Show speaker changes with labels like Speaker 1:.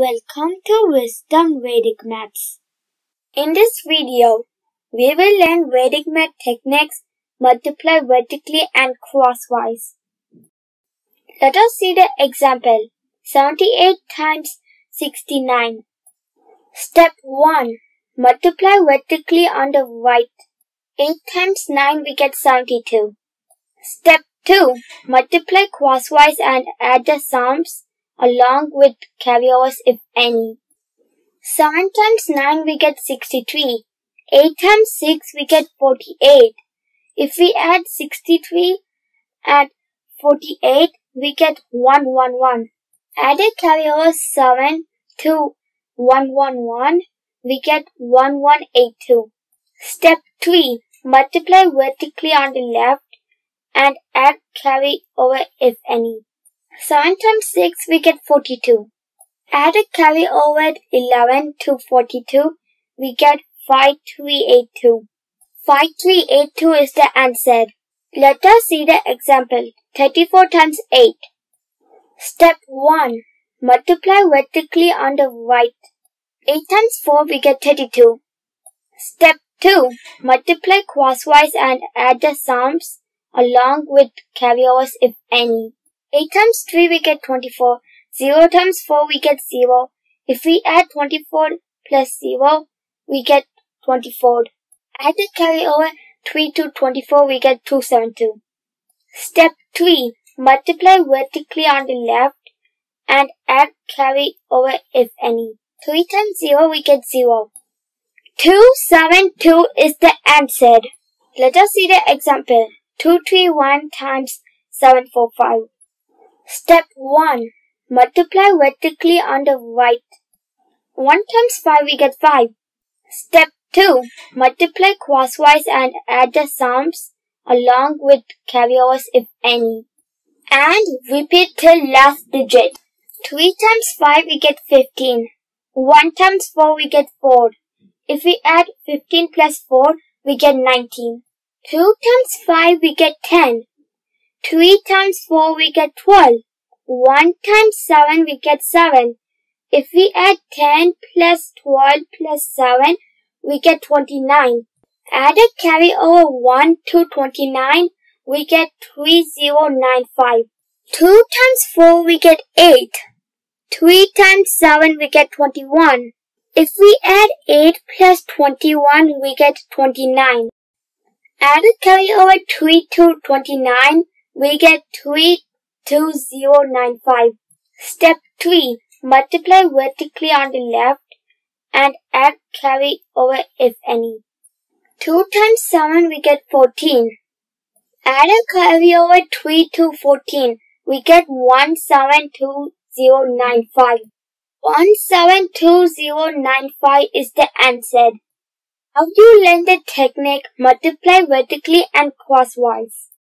Speaker 1: Welcome to Wisdom Vedic Maths. In this video, we will learn Vedic math techniques, multiply vertically and crosswise. Let us see the example. 78 times 69. Step 1. Multiply vertically on the right. 8 times 9 we get 72. Step 2. Multiply crosswise and add the sums along with carryovers if any. 7 times 9 we get 63. 8 times 6 we get 48. If we add 63 and 48 we get 111. Add a carryover 7 to 111 we get 1182. Step 3. Multiply vertically on the left and add carry over if any. 7 times 6 we get 42. Add a carry over 11 to 42 we get 5382. 5382 is the answer. Let us see the example. 34 times 8. Step 1. Multiply vertically on the right. 8 times 4 we get 32. Step 2. Multiply crosswise and add the sums along with carryovers if any. 8 times 3 we get 24. 0 times 4 we get 0. If we add 24 plus 0, we get 24. Add the carryover 3 to 24 we get 272. Step 3. Multiply vertically on the left and add carry over if any. 3 times 0 we get 0. 272 is the answer. Let us see the example. 231 times 745. Step 1. Multiply vertically on the right. 1 times 5 we get 5. Step 2. Multiply crosswise and add the sums along with carryovers if any. And repeat till last digit. 3 times 5 we get 15. 1 times 4 we get 4. If we add 15 plus 4 we get 19. 2 times 5 we get 10. 3 times 4 we get 12. 1 times 7 we get 7. If we add 10 plus 12 plus 7 we get 29. Add a carry over 1 to 29 we get 3095. 2 times 4 we get 8. 3 times 7 we get 21. If we add 8 plus 21 we get 29. Add a carry over 3 to 29 we get 32095. Step 3. Multiply vertically on the left and add carry over if any. 2 times 7 we get 14. Add a carry over 3 to 14. We get 172095. 172095 is the answer. Do you learn the technique multiply vertically and crosswise?